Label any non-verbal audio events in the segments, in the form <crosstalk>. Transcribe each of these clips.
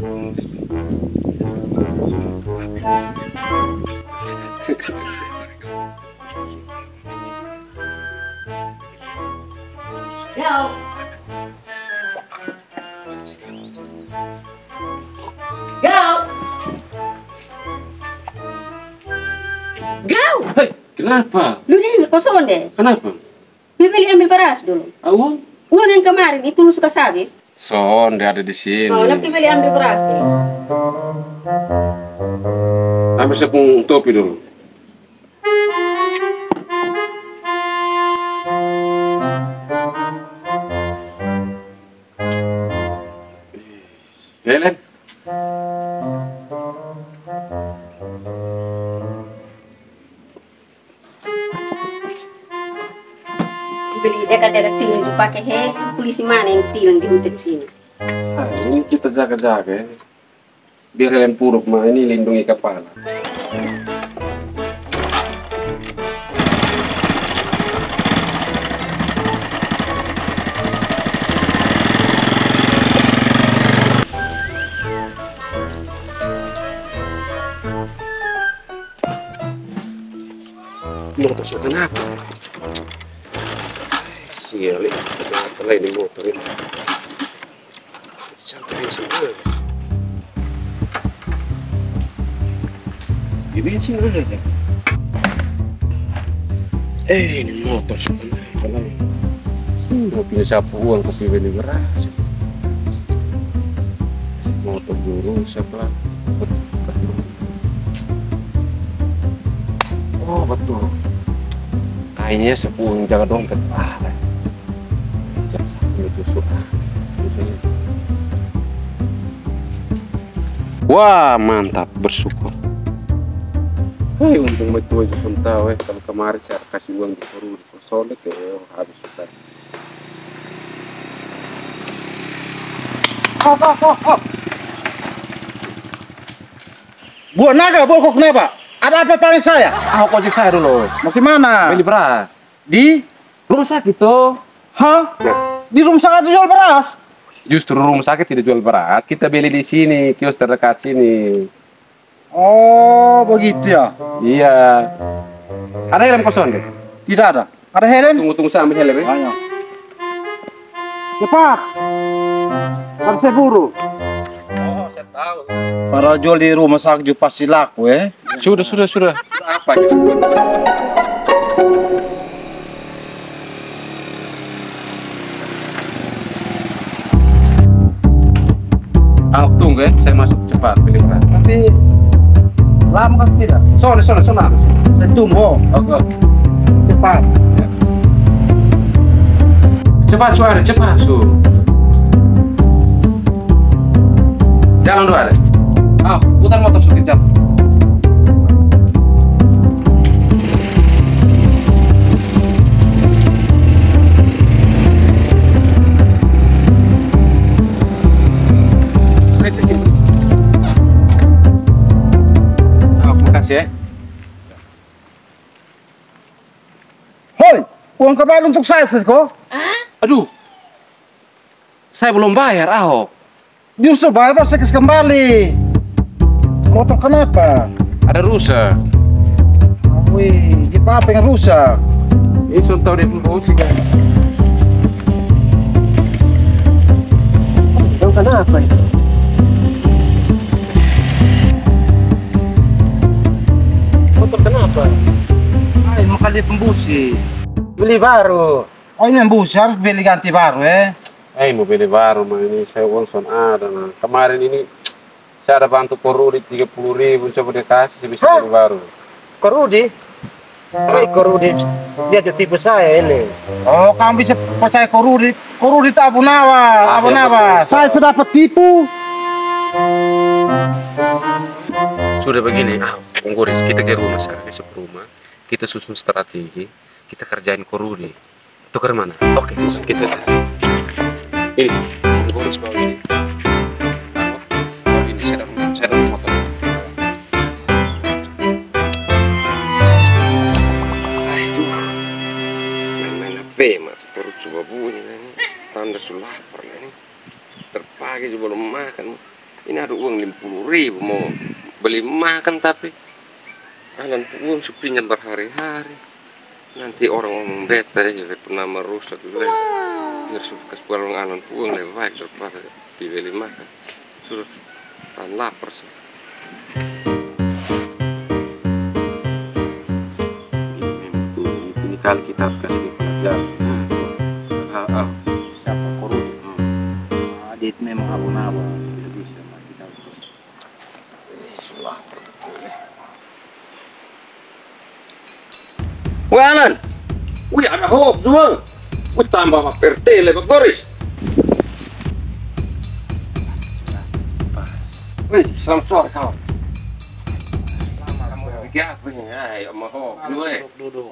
Go. Go. Go. Hei, kenapa? Lu dengar kosong deh. Kenapa? Bibeli ambil beras dulu. Aku? Uang yang kemarin itu lu suka habis. Son, dia ada di sini. Oh, nanti beli ambil beras deh. Ambil sepung topi dulu. Helen, Dekat-dekat sini pakai he polisi mana yang tilang di hutan sini. ah, ini kita jaga-jaga. Biar Helen puruk mah ini lindungi kepala. Motor sudah kenapa? Sial, ini motor ini? Semua. Di bensin ada? Eh, ini motor naik lagi. Hmm, sapu uang kopi beli beras. Motor rusak lah. Oh betul. Kayaknya sepuang jaga dompet. Ah, jangan sampai tusuk. Ah, tusuknya. Wah mantap bersyukur. Hei untung betul aja pun tahu eh kalau kemarin saya kasih uang di Peru di Kosolek ya oh, habis susah. Buat naga, buat kok kenapa? Ada apa paling saya? Ah kok cek saya dulu. Mau ke mana? Beli beras. Di? Rumah sakit tuh. Hah? Di rumah sakit jual beras? Justru rumah sakit tidak jual beras. Kita beli di sini, kios terdekat sini. Oh, begitu ya? Iya. Ada helm kosong deh. Tidak ada. Ada helm? Tunggu tunggu saya ambil helm ya. Ayo. Cepat. Harus saya buru. Oh, saya tahu. Para jual di rumah sakit pasti laku eh. Sudah sudah sudah. Apa ya? Ya, saya masuk cepat beli beras. Tapi lama kan tidak? Soalnya, soalnya, soalnya. Saya tunggu. Oke, oke. Cepat. Cepat suara, cepat su. Jalan ada. Ah, putar motor sedikit jam. Hoi, uang kembali untuk saya, Sisko. Aduh, saya belum bayar, Ahok. Justru bayar pas saya kembali. Motor kenapa? Ada rusak. Wih, di apa yang rusak? Ini sudah tahu dia fungsi kan. Tahu kenapa itu? Motor kenapa? Ay, makali pembusi. Beli baru. Oh ini pembusi harus beli ganti baru eh. Eh mau beli baru mah ini saya uang son ada nah. Kemarin ini saya ada bantu korudi tiga puluh ribu coba dia kasih saya bisa beli baru. Korudi? Hai Korudi, dia tuh tipe saya ini. Oh kamu bisa percaya korudi. Korudi itu abu nawa, abu iya, nawa. Saya sudah dapat tipu. Sudah begini, ah, Ungguris, kita ke rumah saya, besok rumah, kita susun strategi, kita kerjain korudi. Tukar mana? Oke, kita tes. Ini, Ungguris bawa ini. Apa? Bawa ini, saya saya motor. Aduh, main-main HP, mah. Perut coba bunyi. Tanda sudah lapar, nah, ini. Terpagi juga belum makan. Ini ada uang lima puluh ribu mau beli makan tapi Alan uang sepinya berhari-hari. Nanti orang ngomong bete ya pernah merusak juga. Biar suka pulang Alan uang lebih baik daripada dibeli makan. Sudah tahan lapar sih. Ini, kali kita harus kasih pelajaran. Ah, ah. Siapa korudi? Ah, dia itu memang abu-abu. Tidak bisa, kita harus terus. Wah Alan, wih ada hoax jual. Wih tambah apa RT lebih Boris. Wih, selamat sore kawan. Kamu lagi apa ini? Ay, om hoax jual. Duduk.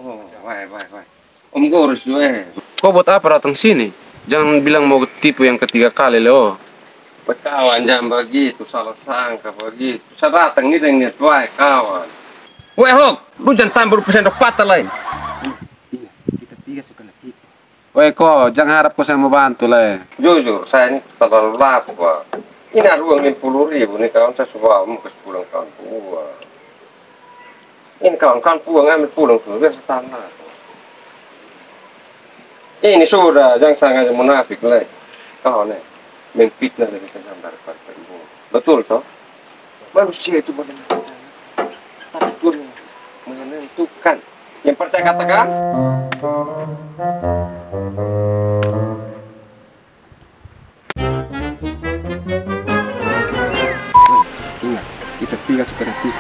Baik, baik, baik. Om Boris jual. Kau buat apa datang sini? Jangan bilang mau tipu yang ketiga kali loh. Kawan jangan begitu, salah sangka begitu. Saya datang ini dengan niat baik kawan. Weh Hok, lu jangan tambah persen patah lain. Iya, kita tiga suka lagi. Weh kok, jangan harap kau saya mau bantu lah. Jujur, saya ini terlalu lapar. Ini ada uang lima puluh ribu nih kawan, saya suka mau ke pulang kawan pulang. Ini kawan-kawan pulang ambil pulang sudah biasa tanah. Ini sudah, jangan sangat munafik lah. Kawan nih, memfitnah lebih kejam daripada ibu. Betul toh? Manusia itu Tuhan menentukan. Yang percaya katakan? Ingat, kita tiga suka lagi.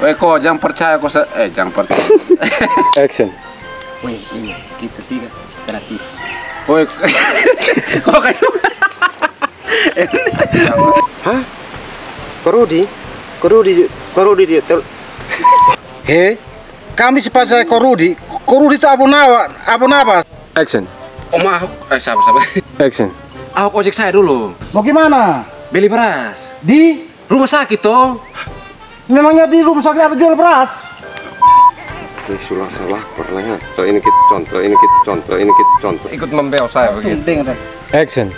Weh kok jangan percaya kok se- eh jangan percaya. <laughs> Action. Wih, ingat, kita tiga lagi. Weh <laughs> kok kayak <laughs> Hah? Korudi? Korudi, korudi dia. Tel- He, kami sepakai korudi. Korudi itu abu nawa, abu nabas. Action. Oh maaf, eh sabar sabar. Action. Ahok ojek saya dulu. Mau gimana? Beli beras. Di, Rumah sakit toh. memangnya di rumah sakit ada jual beras? Ini sudah salah pernah. So, ini kita contoh, ini kita contoh, ini kita contoh. Ikut membel saya begitu. Action.